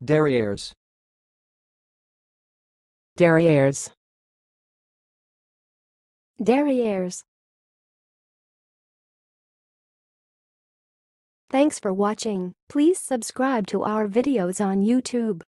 Derrières. Derrières. Derrières. Thanks for watching. Please subscribe to our videos on YouTube.